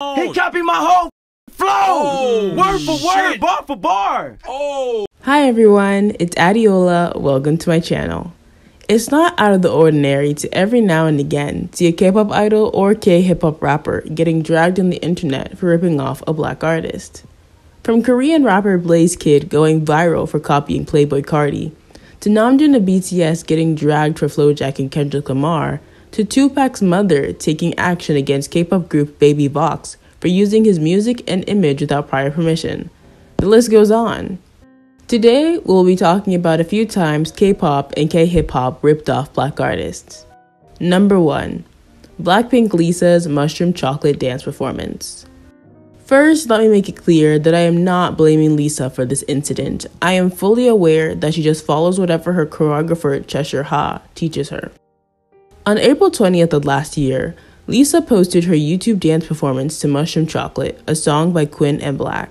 He oh. copied my whole flow, Oh, word for word, bar for bar. Oh. Hi everyone, it's Adeola. Welcome to my channel. It's not out of the ordinary to every now and again see a K-pop idol or K-hip hop rapper getting dragged on the internet for ripping off a black artist. From Korean rapper Blase Kid going viral for copying Playboi Carti, to Namjoon of BTS getting dragged for flowjacking Kendrick Lamar, to Tupac's mother taking action against K-pop group Baby Vox for using his music and image without prior permission. The list goes on. Today, we'll be talking about a few times K pop and K hip hop ripped off black artists. Number 1 Blackpink Lisa's Mushroom Chocolate Dance Performance. First, let me make it clear that I am not blaming Lisa for this incident. I am fully aware that she just follows whatever her choreographer Cheshire Ha teaches her. On April 20th of last year, Lisa posted her YouTube dance performance to Mushroom Chocolate, a song by Quin and 6LACK.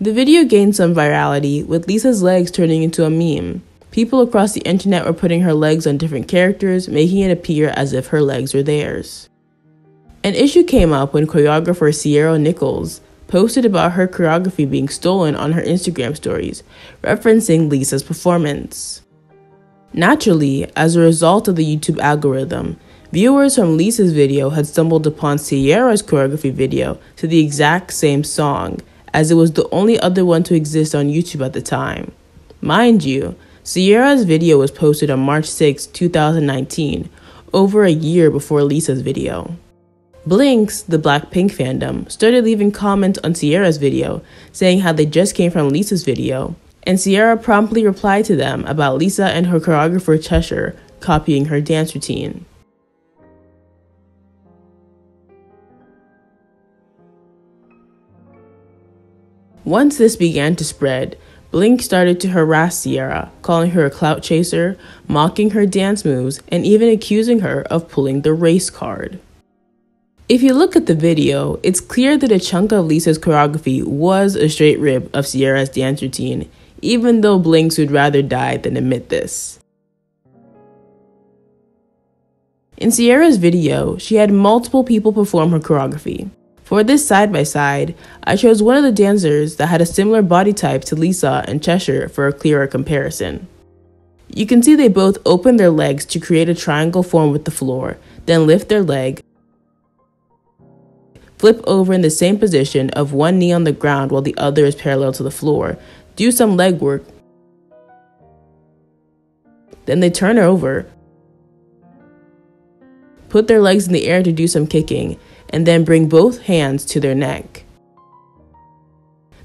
The video gained some virality, with Lisa's legs turning into a meme. People across the internet were putting her legs on different characters, making it appear as if her legs were theirs. An issue came up when choreographer Cierra Nichols posted about her choreography being stolen on her Instagram stories, referencing Lisa's performance. Naturally, as a result of the YouTube algorithm, viewers from Lisa's video had stumbled upon Cierra's choreography video to the exact same song, as it was the only other one to exist on YouTube at the time. Mind you, Cierra's video was posted on March 6, 2019, over a year before Lisa's video. Blinks, the Blackpink fandom, started leaving comments on Cierra's video saying how they just came from Lisa's video, and Cierra promptly replied to them about Lisa and her choreographer Cheshire copying her dance routine. Once this began to spread, Blink started to harass Cierra, calling her a clout chaser, mocking her dance moves, and even accusing her of pulling the race card. If you look at the video, it's clear that a chunk of Lisa's choreography was a straight rip of Cierra's dance routine, even though Blinks would rather die than admit this. In Cierra's video, she had multiple people perform her choreography. For this side by side, I chose one of the dancers that had a similar body type to Lisa and Cheshire for a clearer comparison. You can see they both open their legs to create a triangle form with the floor, then lift their leg, flip over in the same position of one knee on the ground while the other is parallel to the floor, do some leg work, then they turn over, put their legs in the air to do some kicking, and then bring both hands to their neck.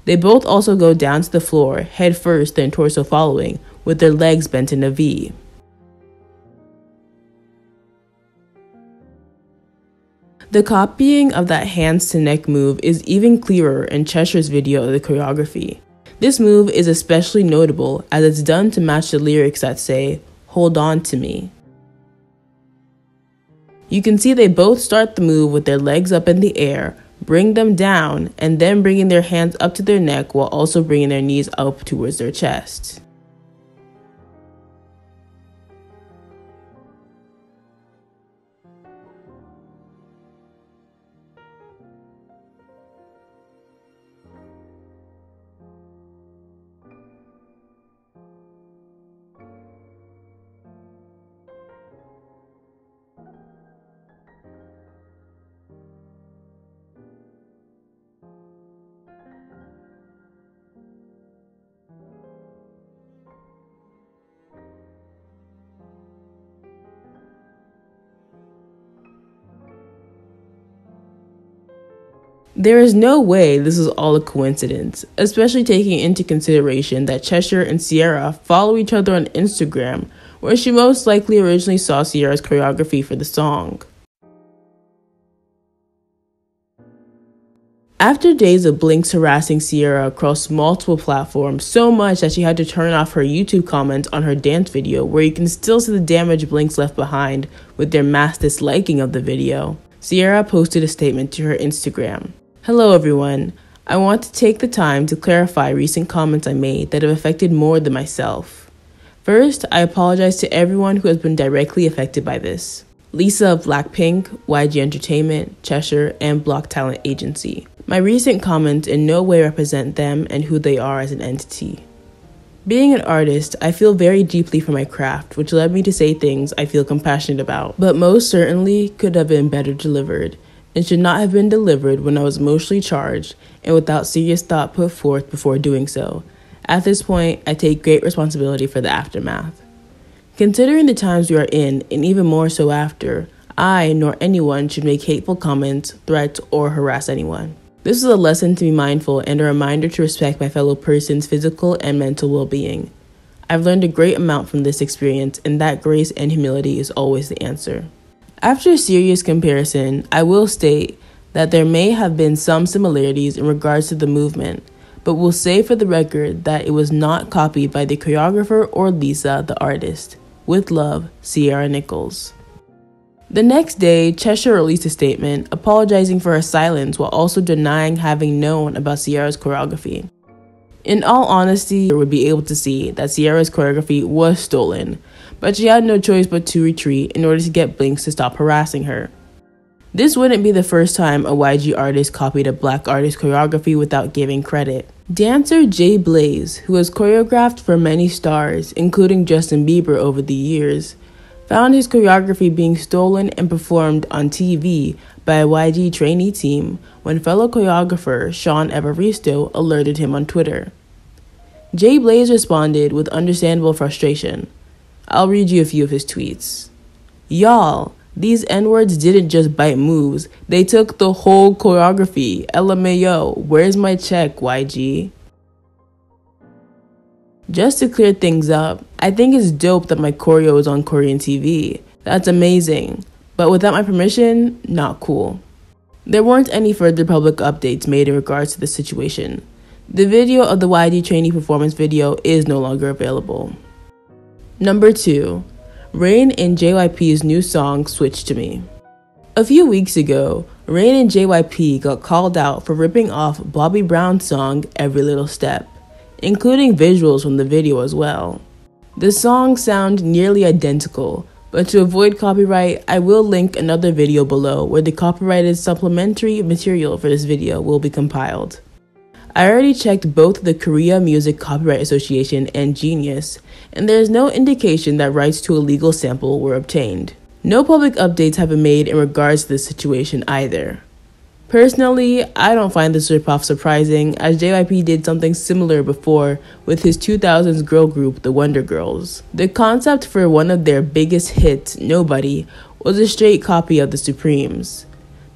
They both also go down to the floor, head first, then torso following, with their legs bent in a V. The copying of that hands to neck move is even clearer in Cheshire's video of the choreography. This move is especially notable as it's done to match the lyrics that say, Hold on to me. You can see they both start the move with their legs up in the air, bring them down, and then bringing their hands up to their neck while also bringing their knees up towards their chest. There is no way this is all a coincidence, especially taking into consideration that Cheshire and Cierra follow each other on Instagram, where she most likely originally saw Cierra's choreography for the song. After days of Blinks harassing Cierra across multiple platforms so much that she had to turn off her YouTube comments on her dance video, where you can still see the damage Blinks left behind with their mass disliking of the video, Cierra posted a statement to her Instagram. Hello, everyone. I want to take the time to clarify recent comments I made that have affected more than myself. First, I apologize to everyone who has been directly affected by this. Lisa of Blackpink, YG Entertainment, Cheshire, and Bloc Talent Agency. My recent comments in no way represent them and who they are as an entity. Being an artist, I feel very deeply for my craft, which led me to say things I feel compassionate about, but most certainly could have been better delivered, and should not have been delivered when I was emotionally charged and without serious thought put forth before doing so. At this point, I take great responsibility for the aftermath. Considering the times we are in, and even more so after, I nor anyone should make hateful comments, threats, or harass anyone. This is a lesson to be mindful and a reminder to respect my fellow person's physical and mental well being. I've learned a great amount from this experience, and that grace and humility is always the answer. After a serious comparison, I will state that there may have been some similarities in regards to the movement, but will say for the record that it was not copied by the choreographer or Lisa, the artist. With love, Cierra Nichols. The next day, Cheshire released a statement apologizing for her silence while also denying having known about Cierra's choreography. In all honesty, you would be able to see that Cierra's choreography was stolen, but she had no choice but to retreat in order to get Blinks to stop harassing her. This wouldn't be the first time a YG artist copied a black artist's choreography without giving credit. Dancer Jay Blaze, who has choreographed for many stars, including Justin Bieber over the years, found his choreography being stolen and performed on TV by a YG trainee team when fellow choreographer Sean Evaristo alerted him on Twitter. Jay Blaze responded with understandable frustration. I'll read you a few of his tweets. Y'all, these N words didn't just bite moves, they took the whole choreography. LMAO, where's my check, YG? Just to clear things up, I think it's dope that my choreo is on Korean TV. That's amazing. But without my permission, not cool. There weren't any further public updates made in regards to the situation. The video of the YG trainee performance video is no longer available. Number 2. Rain and JYP's new song Switch to Me. A few weeks ago, Rain and JYP got called out for ripping off Bobby Brown's song Every Little Step including visuals from the video as well. The songs sound nearly identical, but to avoid copyright, I will link another video below where the copyrighted supplementary material for this video will be compiled. I already checked both the Korea Music Copyright Association and Genius, and there is no indication that rights to a legal sample were obtained. No public updates have been made in regards to this situation either. Personally, I don't find this ripoff surprising, as JYP did something similar before with his 2000s girl group, the Wonder Girls. The concept for one of their biggest hits, Nobody, was a straight copy of the Supremes.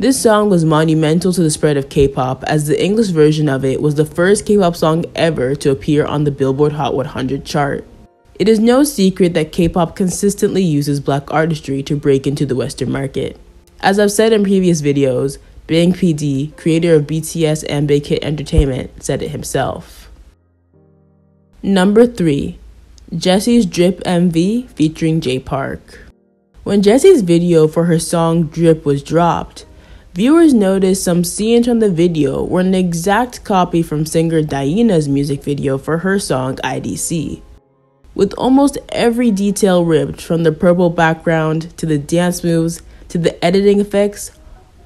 This song was monumental to the spread of K pop, as the English version of it was the first K pop song ever to appear on the Billboard Hot 100 chart. It is no secret that K pop consistently uses black artistry to break into the Western market. As I've said in previous videos, Bang PD, creator of BTS and Big Hit Entertainment, said it himself. Number 3. Jessi's Drip MV featuring Jay Park. When Jessi's video for her song Drip was dropped, viewers noticed some scenes from the video were an exact copy from singer Dainá's music video for her song IDC. With almost every detail ripped from the purple background to the dance moves to the editing effects,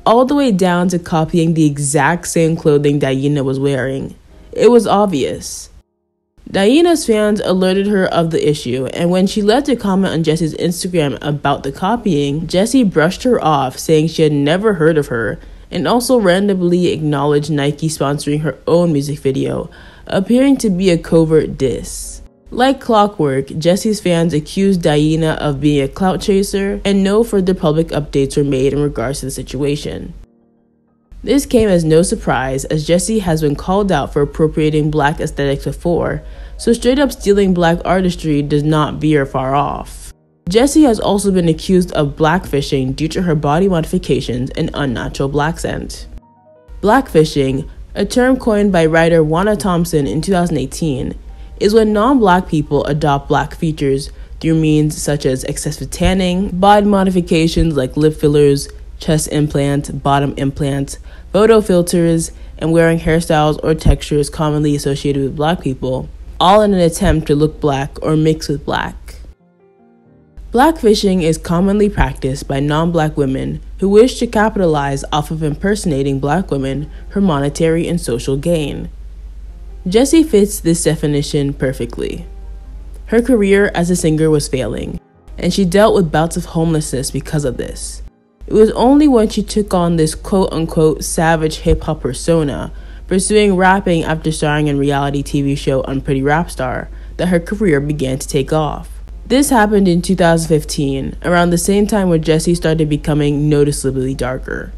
all the way down to copying the exact same clothing Dainá was wearing. It was obvious. Dainá's fans alerted her of the issue, and when she left a comment on Jessi's Instagram about the copying, Jessi brushed her off, saying she had never heard of her, and also randomly acknowledged Nike sponsoring her own music video, appearing to be a covert diss. Like clockwork, Jessi's fans accused Dainá of being a clout chaser, and no further public updates were made in regards to the situation. This came as no surprise, as Jessi has been called out for appropriating black aesthetics before, so straight up stealing black artistry does not veer far off. Jessi has also been accused of blackfishing due to her body modifications and unnatural blaccent. Blackfishing, a term coined by writer Wanna Thompson in 2018, is when non black people adopt black features through means such as excessive tanning, body modifications like lip fillers, chest implants, bottom implants, photo filters, and wearing hairstyles or textures commonly associated with black people, all in an attempt to look black or mix with black. Blackfishing is commonly practiced by non black women who wish to capitalize off of impersonating black women for monetary and social gain. Jessi fits this definition perfectly. Her career as a singer was failing, and she dealt with bouts of homelessness because of this. It was only when she took on this quote unquote savage hip hop persona, pursuing rapping after starring in reality TV show Unpretty Rapstar, that her career began to take off. This happened in 2015, around the same time when Jessi started becoming noticeably darker.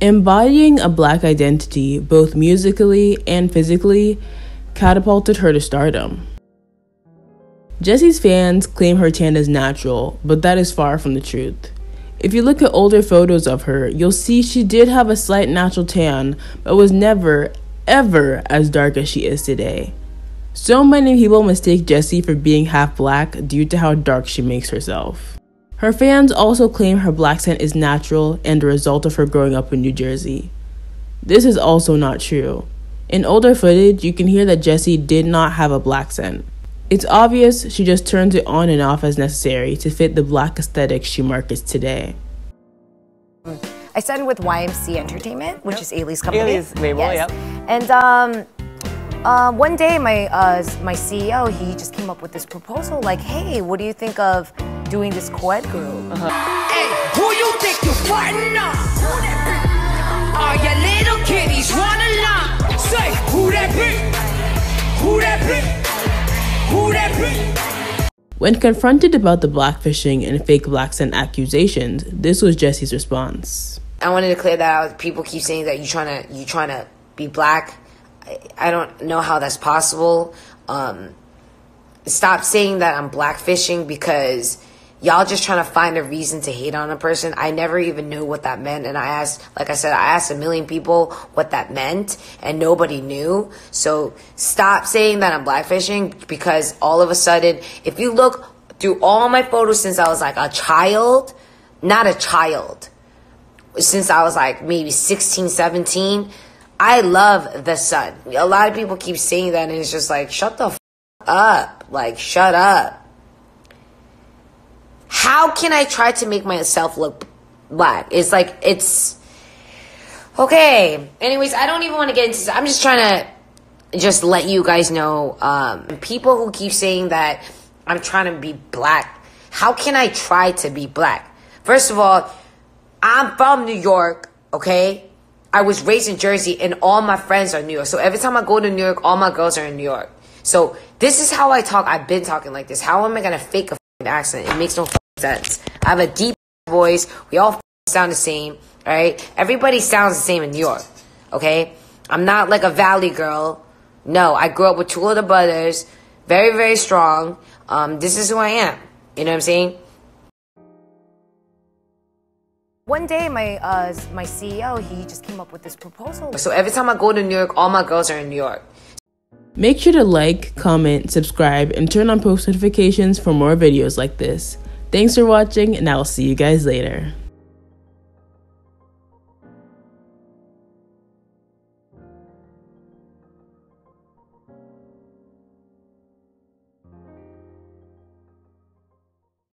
Embodying a black identity, both musically and physically, catapulted her to stardom. Jessi's fans claim her tan is natural, but that is far from the truth. If you look at older photos of her, you'll see she did have a slight natural tan, but was never, ever as dark as she is today. So many people mistake Jessi for being half black due to how dark she makes herself. Her fans also claim her blaccent is natural and a result of her growing up in New Jersey. This is also not true. In older footage, you can hear that Jessi did not have a blaccent. It's obvious she just turns it on and off as necessary to fit the black aesthetic she markets today. I signed with YMC Entertainment, which Yep. is Ailee's company. Ailee's label, yes. yep. And um, uh, one day, my uh, my CEO he just came up with this proposal, like, "Hey, what do you think of doing this co-ed group?" Hey, who you think you fighting up? All your little kitties wanna lump. Say, who that be? Who that be? When confronted about the blackfishing and fake blaccent accusations, this was Jessi's response. I wanted to clear that out. People keep saying that you trying to you trying to be black. I, I don't know how that's possible. Um, stop saying that I'm blackfishing because y'all just trying to find a reason to hate on a person. I never even knew what that meant, and I asked, like I said, I asked a million people what that meant, and nobody knew. So stop saying that I'm blackfishing because all of a sudden, if you look through all my photos since I was like a child, not a child since I was like maybe 16, 17. I love the sun. A lot of people keep saying that, and it's just like, shut the f- up. Like, shut up. How can I try to make myself look black? It's like, it's. Okay. Anyways, I don't even want to get into this. I'm just trying to just let you guys know um, people who keep saying that I'm trying to be black. How can I try to be black? First of all, I'm from New York, okay? I was raised in Jersey and all my friends are New York. So every time I go to New York, all my girls are in New York. So this is how I talk. I've been talking like this. How am I gonna fake a accent? It makes no sense. I have a deep voice. We all sound the same, right? Everybody sounds the same in New York, okay? I'm not like a valley girl. No, I grew up with two older brothers. Very, very strong. Um, this is who I am. You know what I'm saying? One day, my uh, my CEO he just came up with this proposal. So every time I go to New York, all my girls are in New York. Make sure to like, comment, subscribe, and turn on post notifications for more videos like this. Thanks for watching, and I will see you guys later.